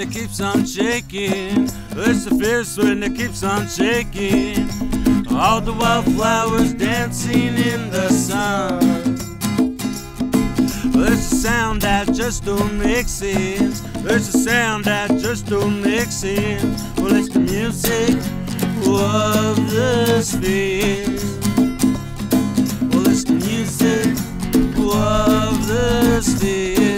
that keeps on shaking. It's the fierce wind that keeps on shaking. All the wildflowers dancing in the sun. There's a sound that just don't make sense. There's a sound that just don't make sense. Well, it's the music of the spheres. Well, it's the music of the spheres.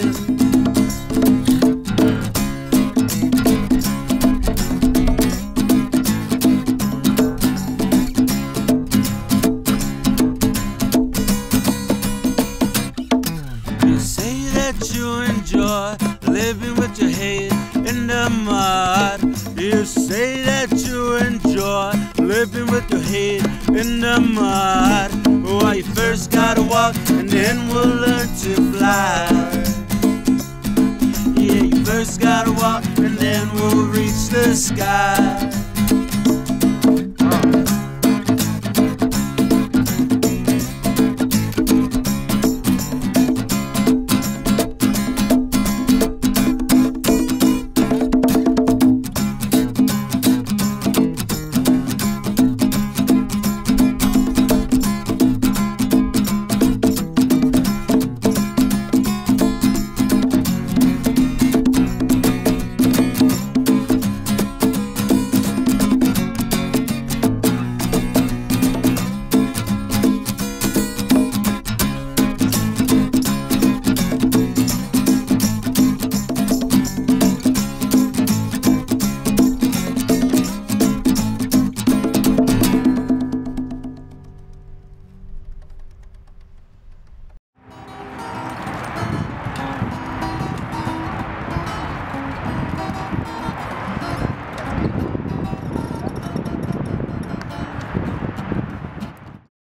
Say that you enjoy living with your head in the mud. You say that you enjoy living with your head in the mud. Well, you first gotta walk and then we'll learn to fly. Yeah, you first gotta walk and then we'll reach the sky.